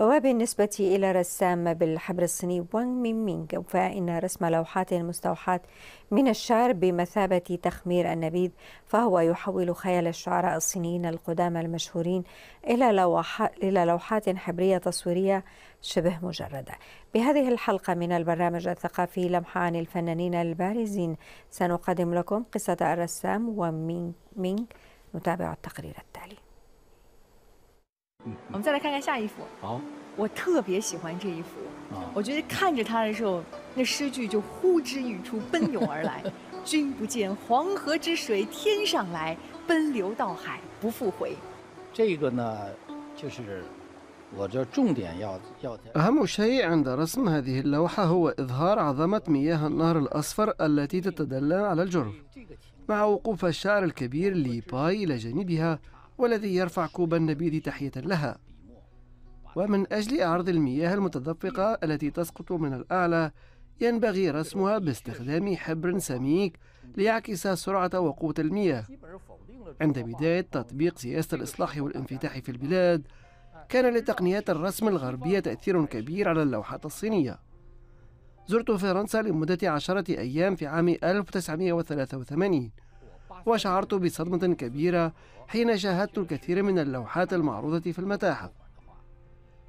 وبالنسبة إلى رسام بالحبر الصيني وانغ مين مينغ فإن رسم لوحات مستوحاة من الشعر بمثابة تخمير النبيذ فهو يحول خيال الشعراء الصينيين القدامى المشهورين إلى لوحات, إلى لوحات حبرية تصويرية شبه مجردة. بهذه الحلقة من البرنامج الثقافي لمحة عن الفنانين البارزين سنقدم لكم قصة الرسام ومينغ مينغ نتابع التقرير التالي. 我们再来看看下一幅。好，我特别喜欢这一幅。我觉得看着它的时候，那诗句就呼之欲出，奔涌而来。君不见黄河之水天上来，奔流到海不复回。这个呢，就是我这重点要要。أهم شيء عند رسم هذه اللوحة هو إظهار عظمة مياه النهر الأصفر التي تتدلى على الجرف مع وقوف الشاعر الكبير لي باي إلى جانبها والذي يرفع كوب النبيذ تحية لها. ومن أجل عرض المياه المتدفقة التي تسقط من الأعلى ينبغي رسمها باستخدام حبر سميك ليعكس سرعة وقوة المياه. عند بداية تطبيق سياسة الإصلاح والانفتاح في البلاد كان لتقنيات الرسم الغربية تأثير كبير على اللوحات الصينية. زرت فرنسا لمدة عشرة أيام في عام 1983 وشعرت بصدمة كبيرة حين شاهدت الكثير من اللوحات المعروضة في المتاحف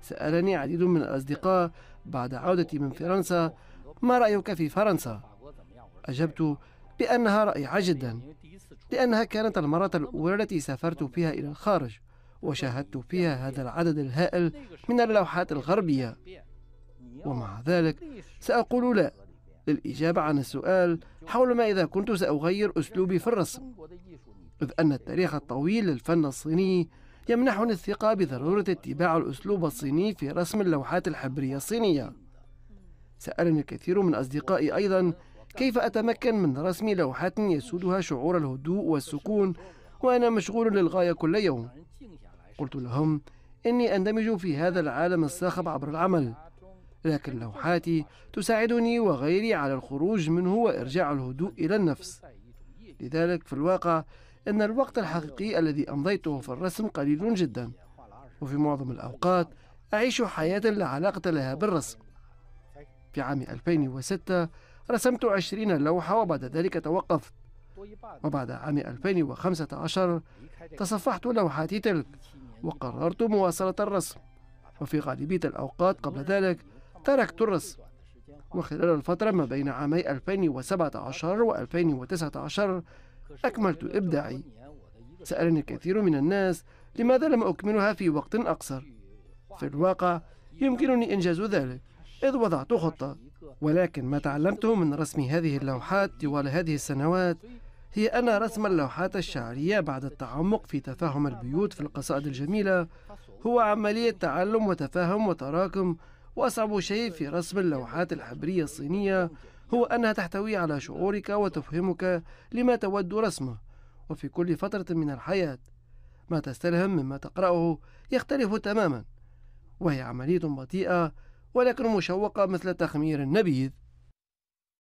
سألني عديد من الأصدقاء بعد عودتي من فرنسا ما رأيك في فرنسا؟ أجبت بأنها رائعة جدا لأنها كانت المرة الأولى التي سافرت فيها إلى الخارج وشاهدت فيها هذا العدد الهائل من اللوحات الغربية ومع ذلك سأقول لا للإجابة عن السؤال حول ما إذا كنت سأغير أسلوبي في الرسم إذ أن التاريخ الطويل للفن الصيني يمنحني الثقة بضرورة اتباع الأسلوب الصيني في رسم اللوحات الحبرية الصينية. سألني الكثير من أصدقائي أيضا كيف أتمكن من رسم لوحات يسودها شعور الهدوء والسكون وأنا مشغول للغاية كل يوم. قلت لهم إني أندمج في هذا العالم الصاخب عبر العمل. لكن لوحاتي تساعدني وغيري على الخروج منه وإرجاع الهدوء إلى النفس. لذلك في الواقع أن الوقت الحقيقي الذي أمضيته في الرسم قليل جدا. وفي معظم الأوقات أعيش حياة لا علاقة لها بالرسم. في عام 2006 رسمت 20 لوحة وبعد ذلك توقفت. وبعد عام 2015 تصفحت لوحاتي تلك وقررت مواصلة الرسم. وفي غالبية الأوقات قبل ذلك تركت الرسم وخلال الفترة ما بين عامي 2017 و 2019 أكملت إبداعي. سألني الكثير من الناس لماذا لم أكملها في وقت أقصر. في الواقع يمكنني إنجاز ذلك إذ وضعت خطة. ولكن ما تعلمته من رسم هذه اللوحات طوال هذه السنوات هي أن رسم اللوحات الشعرية بعد التعمق في تفهم البيوت في القصائد الجميلة هو عملية تعلم وتفاهم وتراكم وأصعب شيء في رسم اللوحات الحبرية الصينية هو أنها تحتوي على شعورك وتفهمك لما تود رسمه وفي كل فترة من الحياة ما تستلهم مما تقرأه يختلف تماما وهي عملية بطيئة ولكن مشوقة مثل تخمير النبيذ.